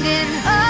again. Oh.